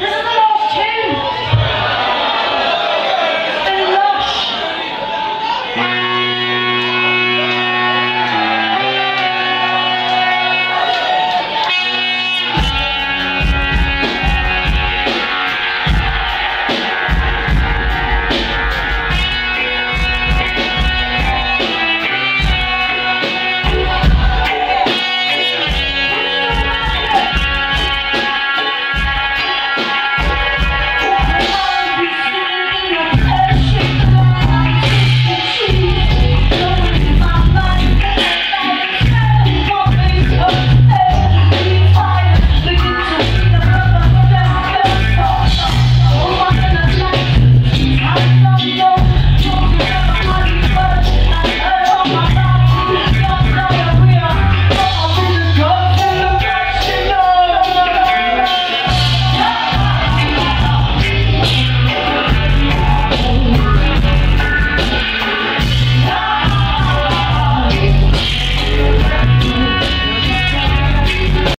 Here